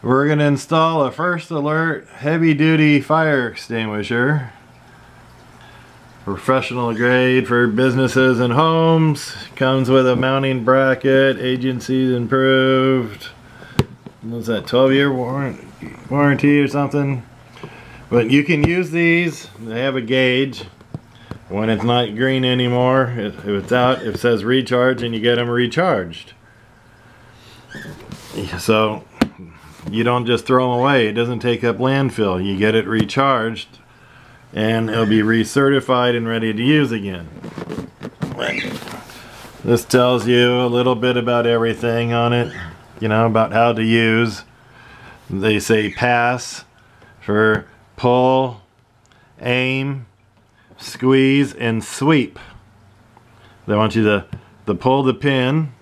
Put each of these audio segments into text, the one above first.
We're going to install a First Alert heavy duty fire extinguisher. Professional grade for businesses and homes. Comes with a mounting bracket, agencies approved. What's that, 12 year warranty or something? But you can use these, they have a gauge. When it's not green anymore, if it's out, it says recharge and you get them recharged. So you don't just throw them away. It doesn't take up landfill. You get it recharged and it'll be recertified and ready to use again. This tells you a little bit about everything on it, you know, about how to use. They say pass for pull, aim, squeeze, and sweep. They want you to, to pull the pin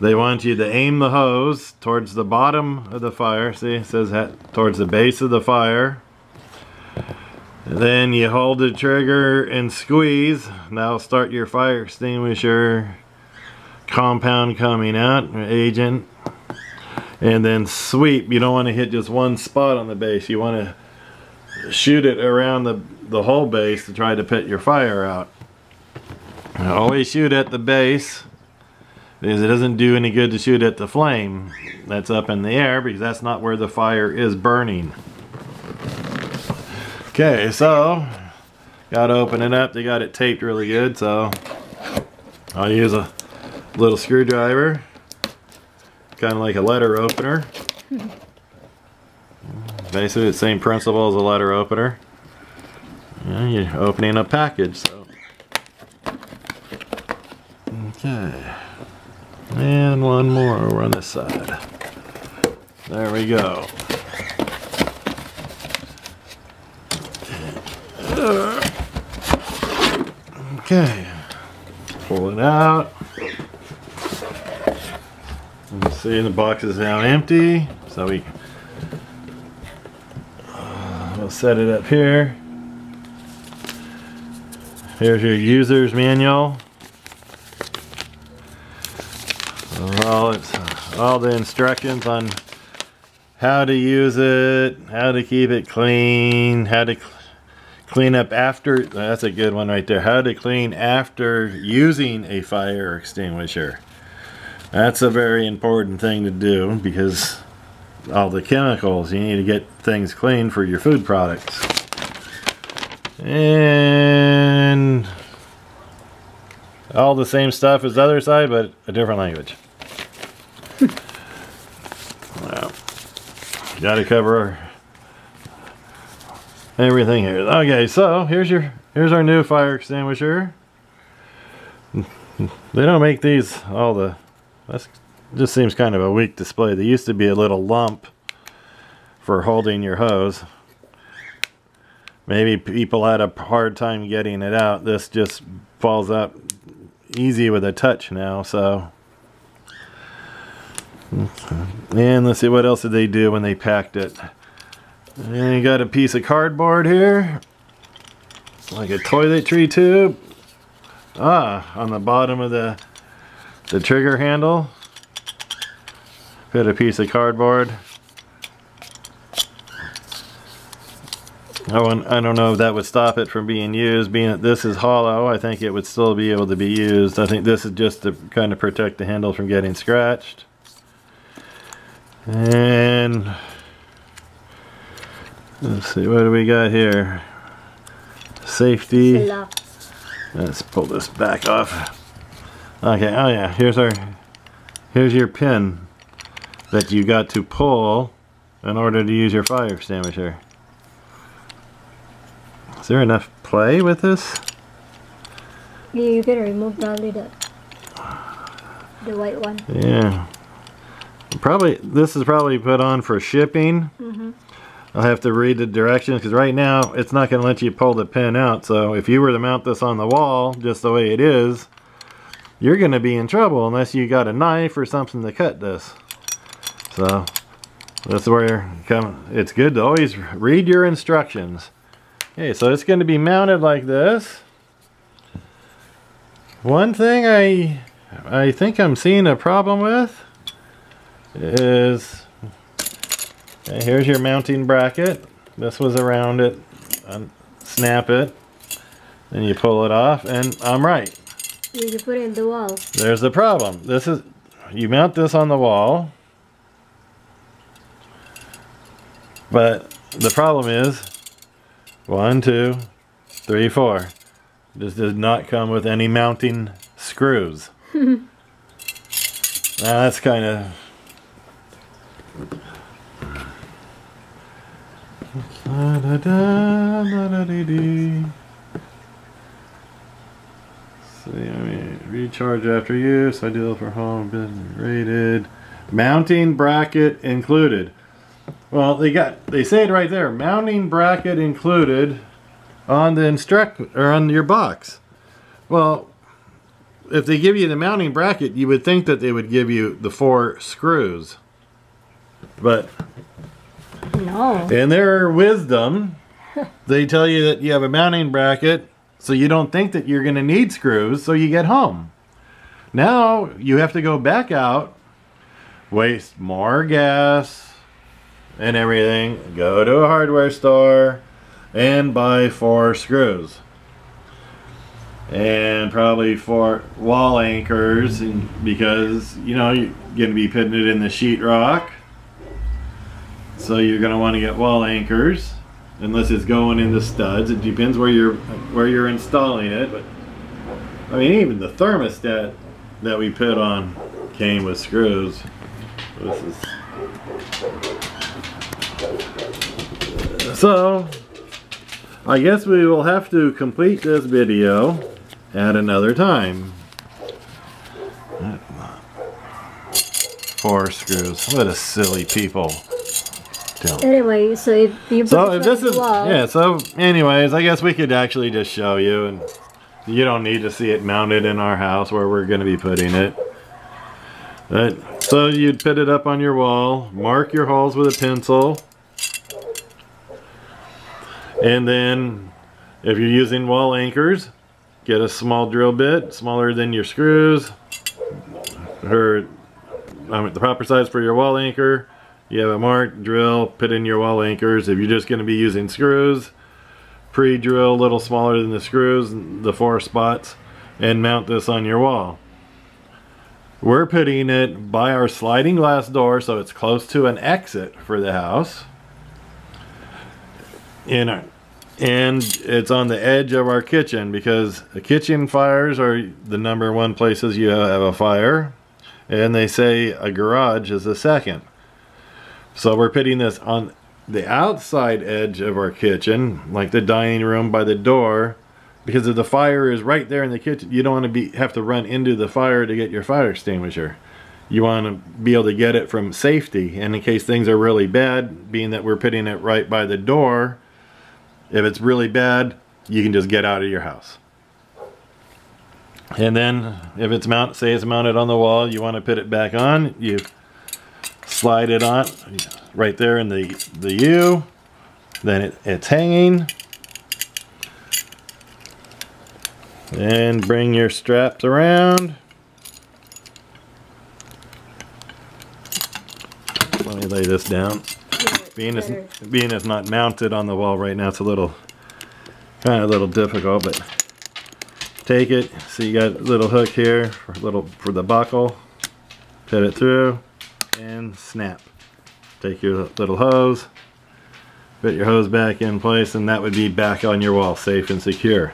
they want you to aim the hose towards the bottom of the fire. See, it says that towards the base of the fire. Then you hold the trigger and squeeze. Now start your fire extinguisher compound coming out, agent. And then sweep. You don't want to hit just one spot on the base. You want to shoot it around the, the whole base to try to put your fire out. Always shoot at the base because it doesn't do any good to shoot at the flame that's up in the air because that's not where the fire is burning. Okay, so got to open it up. They got it taped really good, so I'll use a little screwdriver, kind of like a letter opener. Basically the same principle as a letter opener. You're opening a package, so. Okay. And one more over on this side. There we go. Okay. Pull it out. You see the box is now empty. So we uh, we'll set it up here. Here's your user's manual. All it's uh, all the instructions on how to use it, how to keep it clean, how to cl clean up after, that's a good one right there, how to clean after using a fire extinguisher. That's a very important thing to do because all the chemicals, you need to get things clean for your food products. And all the same stuff as the other side, but a different language. Well, got to cover everything here. Okay, so here's your here's our new fire extinguisher. They don't make these all the. That just seems kind of a weak display. They used to be a little lump for holding your hose. Maybe people had a hard time getting it out. This just falls up easy with a touch now, so and let's see what else did they do when they packed it. And you got a piece of cardboard here. Like a toiletry tube. Ah, on the bottom of the the trigger handle. Put a piece of cardboard. I, I don't know if that would stop it from being used. Being that this is hollow, I think it would still be able to be used. I think this is just to kind of protect the handle from getting scratched. And let's see, what do we got here? Safety. Let's pull this back off. Okay, oh yeah, here's our, here's your pin that you got to pull in order to use your fire extinguisher. Is there enough play with this? Yeah, you gotta remove the lid. The white one. Yeah. Probably, this is probably put on for shipping. Mm -hmm. I'll have to read the directions because right now it's not going to let you pull the pin out. So if you were to mount this on the wall just the way it is, you're going to be in trouble unless you got a knife or something to cut this. So that's where come. It's good to always read your instructions. Okay, so it's going to be mounted like this. One thing I I think I'm seeing a problem with is Okay, here's your mounting bracket. This was around it. Snap it. Then you pull it off, and I'm right. You can put it in the wall. There's the problem. This is you mount this on the wall, but the problem is one, two, three, four. This does not come with any mounting screws. now that's kind of Da, da, da, da, da, dee, dee. See, I mean, recharge after use, ideal for home, business rated. Mounting bracket included. Well, they got, they say it right there. Mounting bracket included on the instruct, or on your box. Well, if they give you the mounting bracket, you would think that they would give you the four screws. But No. in their wisdom, they tell you that you have a mounting bracket, so you don't think that you're going to need screws, so you get home. Now you have to go back out, waste more gas and everything, go to a hardware store, and buy four screws. And probably four wall anchors, because you know you're going to be putting it in the sheetrock. So you're going to want to get wall anchors, unless it's going in the studs. It depends where you're where you're installing it. But I mean, even the thermostat that we put on came with screws. This is so. I guess we will have to complete this video at another time. Four screws. What a silly people. Don't. Anyway, so if you put So it if this on is the wall, yeah. So anyways, I guess we could actually just show you, and you don't need to see it mounted in our house where we're going to be putting it. But, so you'd put it up on your wall, mark your holes with a pencil, and then if you're using wall anchors, get a small drill bit, smaller than your screws, or I mean, the proper size for your wall anchor. You have a mark, drill, put in your wall anchors. If you're just going to be using screws, pre-drill a little smaller than the screws, the four spots, and mount this on your wall. We're putting it by our sliding glass door so it's close to an exit for the house. In our, and it's on the edge of our kitchen because the kitchen fires are the number one places you have a fire. And they say a garage is the second. So we're putting this on the outside edge of our kitchen, like the dining room by the door, because if the fire is right there in the kitchen, you don't want to be have to run into the fire to get your fire extinguisher. You want to be able to get it from safety, and in case things are really bad, being that we're putting it right by the door, if it's really bad, you can just get out of your house. And then if it's mount, say it's mounted on the wall, you want to put it back on, you slide it on right there in the the U. Then it, it's hanging. And bring your straps around. Let me lay this down. Being better. being it's not mounted on the wall right now it's a little kind of a little difficult but take it. So you got a little hook here for little for the buckle. Put it through and snap. Take your little hose, put your hose back in place, and that would be back on your wall, safe and secure.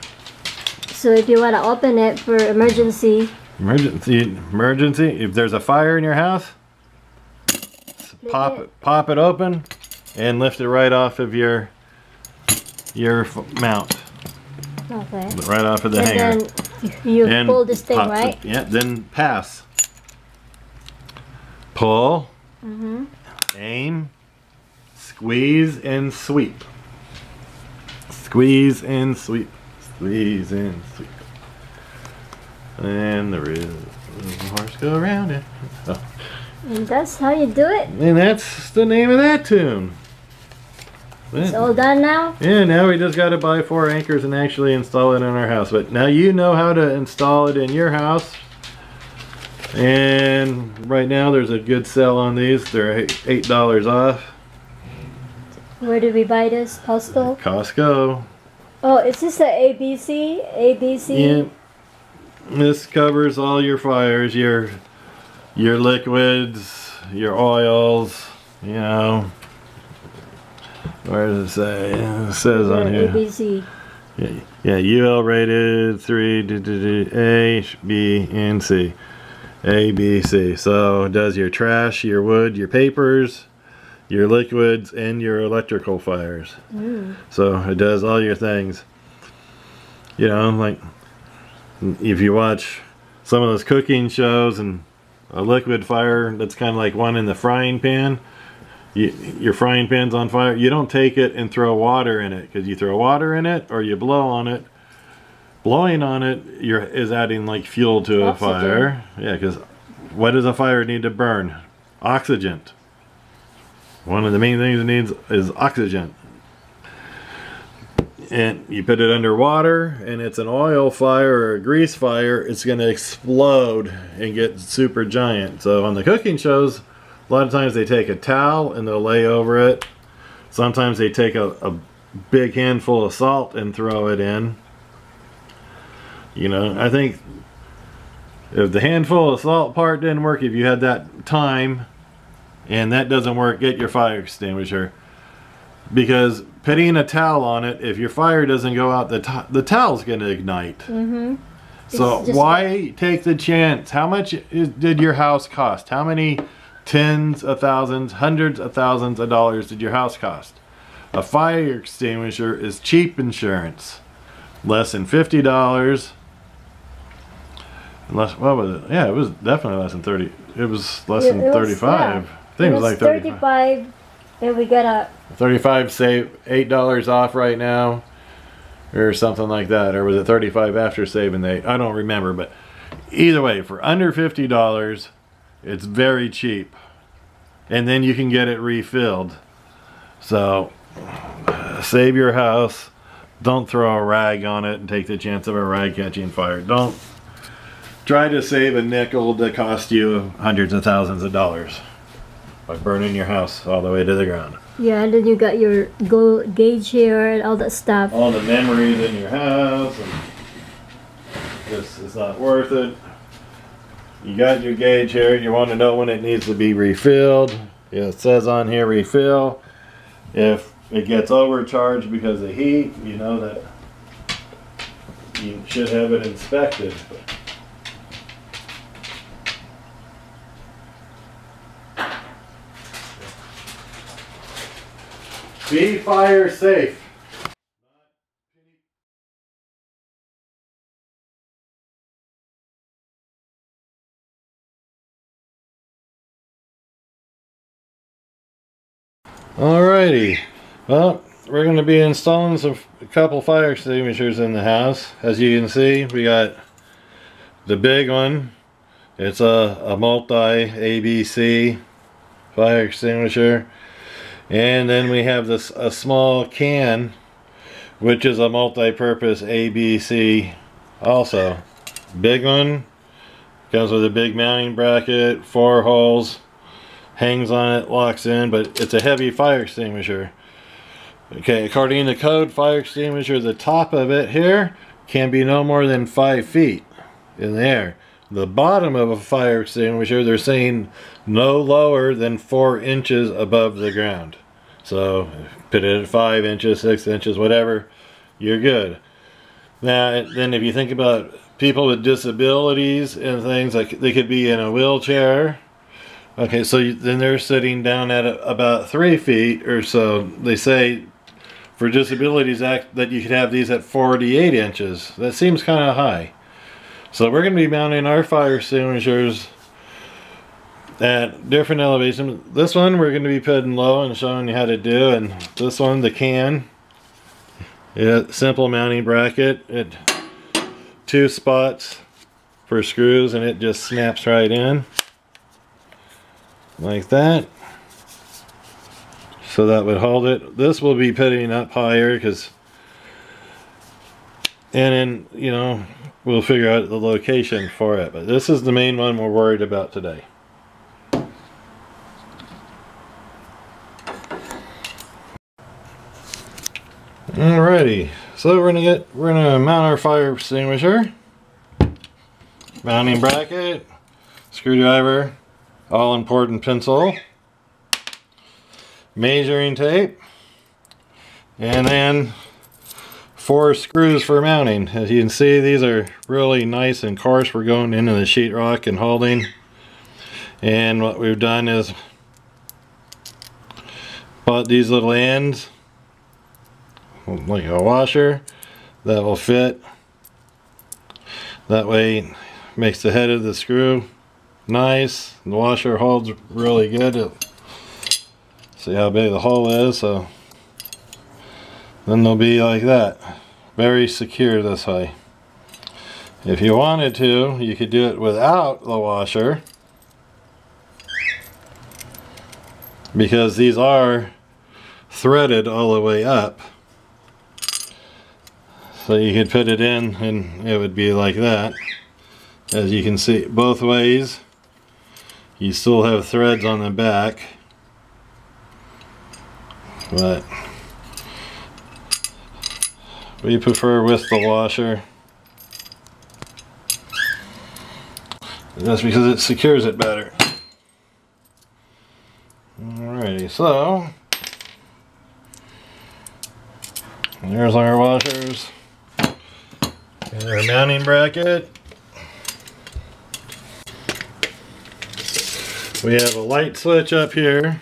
so if you want to open it for emergency, Emergency, emergency. If there's a fire in your house, pop it. pop it open, and lift it right off of your your mount, okay. right off of the and hanger. then you and pull this thing, it- right? Yeah. Then pass. Pull. Mm-hmm. aim, squeeze and sweep. Squeeze and sweep. Squeeze and sweep. And the horse go around it. Oh. And that's how you do it. And that's the name of that tune. It's all done now. Yeah, now we just got to buy four anchors and actually install it in our house. But now you know how to install it in your house. And right now there's a good sale on these. They're eight- $8 off. Where did we buy this? Costco? Costco. Oh, is this the ABC? ABC? Yeah. This covers all your fires, your your liquids, your oils, you know. Where does it say? It says on here. ABC. Yeah, yeah, UL rated 3, d- d- d- A, B, and C. A, B, C. So does your trash, your wood, your papers, your liquids, and your electrical fires. Mm. So it does all your things. You know, like if you watch some of those cooking shows and a liquid fire that's kind of like one in the frying pan, you, your frying pan's on fire, you don't take it and throw water in it because you throw water in it or you blow on it. Blowing on it you're, is adding like fuel to a fire. Yeah, because what does a fire need to burn? Oxygen. One of the main things it needs is oxygen and you put it under water and it's an oil fire or a grease fire it's going to explode and get super giant so on the cooking shows a lot of times they take a towel and they'll lay over it sometimes they take a, a big handful of salt and throw it in you know, I think if the handful of salt part didn't work, if you had that time and that doesn't work, get your fire extinguisher. Because putting a towel on it, if your fire doesn't go out, the, the towel's going to ignite. Mm -hmm. So why take the chance? How much is, did your house cost? How many tens of thousands, hundreds of thousands of dollars did your house cost? A fire extinguisher is cheap insurance. Less than $50. Unless what was it? Yeah, it was definitely less than thirty. It was less it, than it thirty-five. Was, yeah. I think it, it was, was, like thirty-five. 35 and we got a thirty-five save eight dollars off right now, or something like that, or was it thirty-five after saving the eight? I don't remember, but either way, for under fifty dollars, it's very cheap, and then you can get it refilled. So save your house. Don't throw a rag on it and take the chance of a rag catching fire. Don't try to save a nickel that cost you hundreds of thousands of dollars by burning your house all the way to the ground yeah, and then you got your go gauge here and all that stuff. all the memories in your house and this is not worth it. You got your gauge here, you want to know when it needs to be refilled. Yeah, it says on here refill. If it gets overcharged because of heat, you know that you should have it inspected. Be fire safe. Alrighty. Well, we're going to be installing some a couple fire extinguishers in the house. As you can see, we got the big one. It's a, a multi ABC fire extinguisher. And then we have this a small can, which is a multi-purpose ABC also. Big one, comes with a big mounting bracket, four holes, hangs on it, locks in, but it's a heavy fire extinguisher. Okay, according to code, fire extinguisher, the top of it here can be no more than five feet in the air. The bottom of a fire extinguisher, they're saying no lower than four inches above the ground. So put it at five inches, six inches, whatever, you're good. Now, then if you think about people with disabilities and things, like they could be in a wheelchair. Okay, so then they're sitting down at about three feet or so. They say for Disabilities Act that you could have these at 48 inches. That seems kind of high. So we're going to be mounting our fire extinguishers at different elevations. This one we're going to be putting low and showing you how to do, and this one, the can, yeah, simple mounting bracket. It two spots for screws, and it just snaps right in like that. So that would hold it. This will be putting up higher because, and then you know we'll figure out the location for it. But this is the main one we're worried about today. Alrighty, so we're gonna get we're gonna mount our fire extinguisher, mounting bracket, screwdriver, all important pencil, measuring tape, and then four screws for mounting. As you can see, these are really nice and coarse. We're going into the sheetrock and holding. And what we've done is bought these little ends like a washer that will fit. That way makes the head of the screw nice. The washer holds really good. See how big the hole is so. Then they'll be like that. Very secure this way. If you wanted to you could do it without the washer. Because these are threaded all the way up so you could put it in and it would be like that. As you can see both ways. You still have threads on the back. But we prefer with the washer. That's because it secures it better. Alrighty, so there's our washers. And our mounting bracket. We have a light switch up here.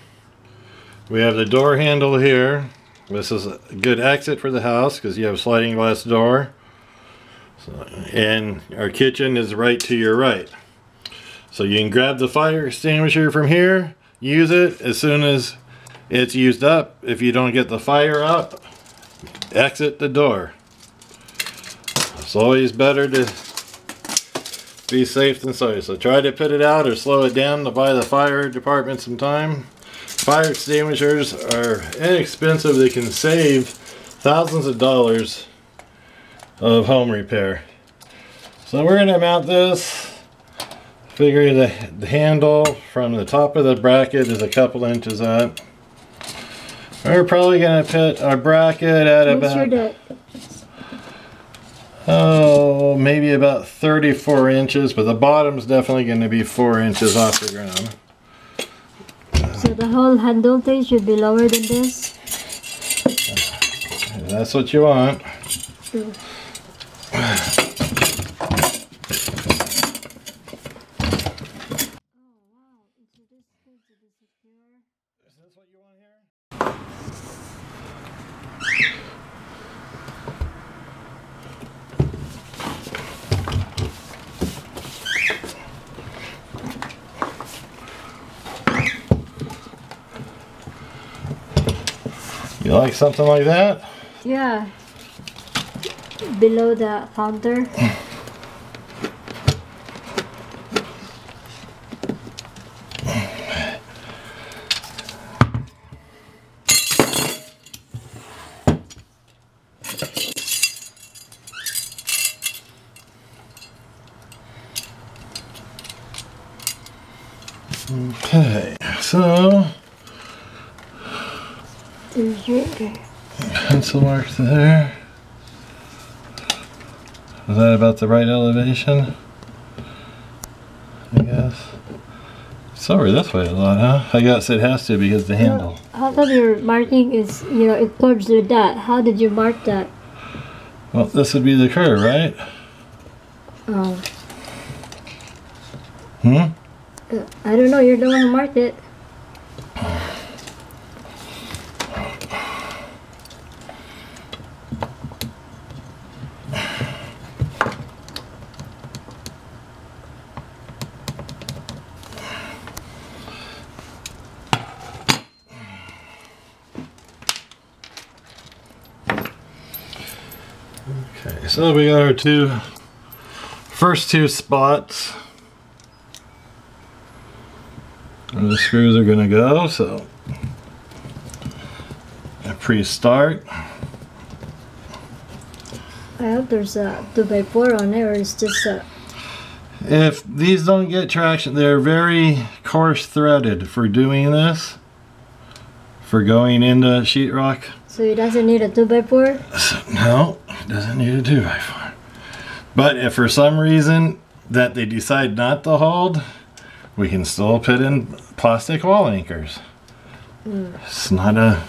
We have the door handle here. This is a good exit for the house because you have a sliding glass door. So, and our kitchen is right to your right. So you can grab the fire extinguisher from here, use it as soon as it's used up. If you don't get the fire out, exit the door. It's always better to be safe than sorry. So try to put it out or slow it down to buy the fire department some time. Fire extinguishers are inexpensive. They can save thousands of dollars of home repair. So we're going to mount this. Figure the, the handle from the top of the bracket is a couple inches up. We're probably going to put our bracket at Make about Oh, maybe about 34 inches, but the bottom's definitely going to be 4 inches off the ground. so the whole handle thing should be lower than this. If that's what you want. So, Is this what you want here? You like something like that? yeah. Below the counter. Okay, so There. pencil mark there. Is that about the right elevation? I guess. It's over this way a lot, huh? I guess it has to because the handle. How come your marking is, you know, it curves with that? How did you mark that? Well, this would be the curve, right? Oh, Hmm? uh, I don't know. You're the one who marked it. Okay, so we got our two first two spots where the screws are gonna go, so a pre-start. I hope there's a 2x4 on there, it's just a. If these don't get traction, they're very coarse threaded for doing this. For going into sheetrock. So it doesn't need a 2x4? No, it doesn't need a 2x4. But if for some reason that they decide not to hold, we can still put in plastic wall anchors. Hmm. It's not a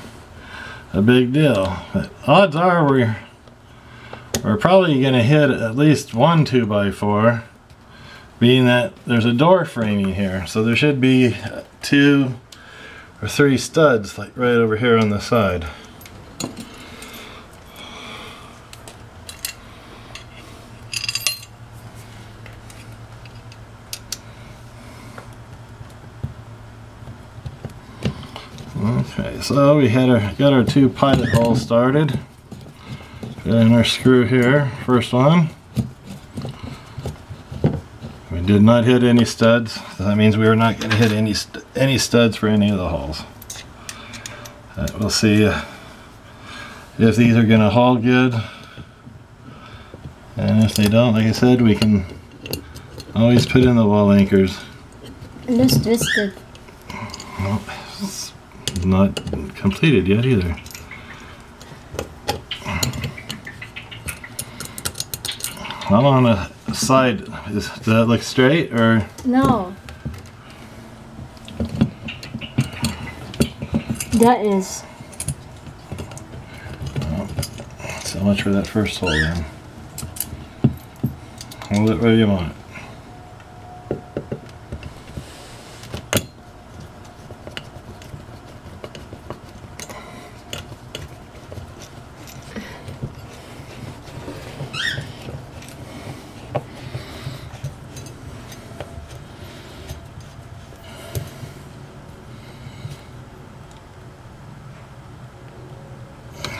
a big deal. But odds are we're we're probably gonna hit at least one 2x4 being that there's a door framing here. So there should be two or three studs like right over here on the side. Okay, so we had our got our two pilot holes started. Got our screw here, first one. We did not hit any studs. That means we are not going to hit any st any studs for any of the holes. Uh, we'll see uh, if these are going to haul good. And if they don't, like I said, we can always put in the wall anchors. And twisted. Well, it's not completed yet either. How on the side, is, does that look straight or? No. That is. So much for that first hole then. Hold it where you want it.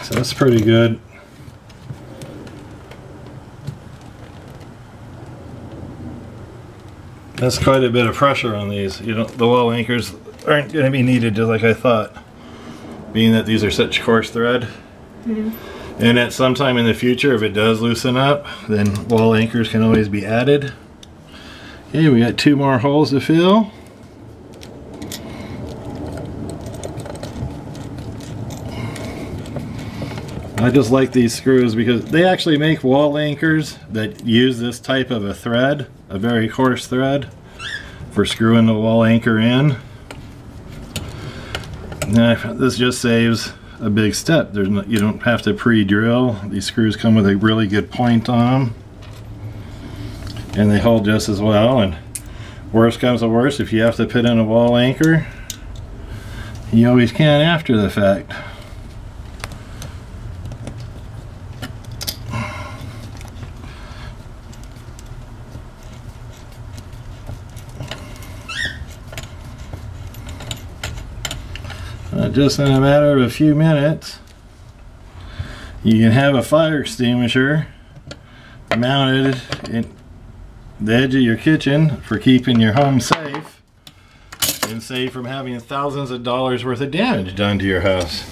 So that's pretty good. That's quite a bit of pressure on these. You know, the wall anchors aren't going to be needed just like I thought, being that these are such coarse thread. Mm-hmm. And at some time in the future, if it does loosen up, then wall anchors can always be added. Okay, we got two more holes to fill. I just like these screws because they actually make wall anchors that use this type of a thread, a very coarse thread, for screwing the wall anchor in. Now, this just saves a big step. There's no, you don't have to pre-drill. These screws come with a really good point on them. And they hold just as well. And worst comes to worst, if you have to put in a wall anchor, you always can after the fact. Uh, just in a matter of a few minutes, you can have a fire extinguisher mounted in the edge of your kitchen for keeping your home safe and safe from having thousands of dollars worth of damage done to your house.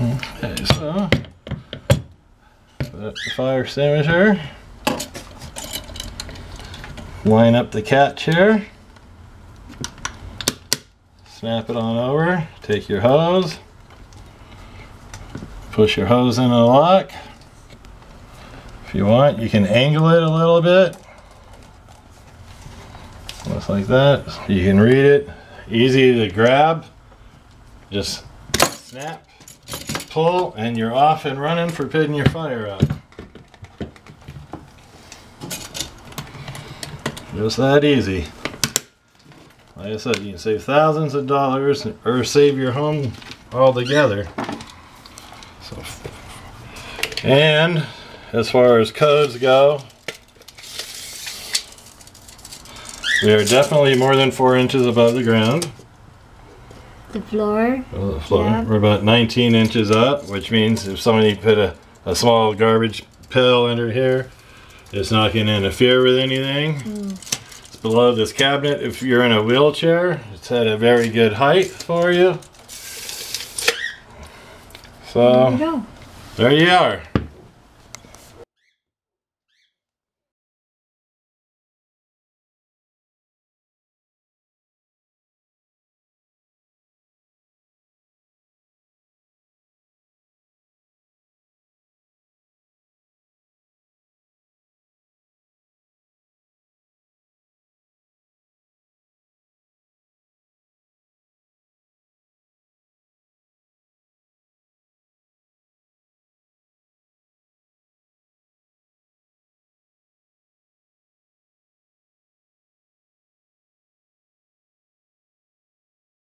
Okay, so up the fire extinguisher. Line up the cat chair. Snap it on over. Take your hose. Push your hose in the lock. If you want, you can angle it a little bit. Just like that. You can read it. Easy to grab. Just snap, pull, and you're off and running for putting your fire out. Just that easy. Like I said, you can save thousands of dollars or save your home altogether. So, and as far as codes go, we are definitely more than four inches above the ground. The floor. Well, the floor. Yeah. We're about 19 inches up, which means if somebody put a, a small garbage pail under here, it's not going to interfere with anything. It's below this cabinet. If you're in a wheelchair, it's at a very good height for you. There you So, go. there you are.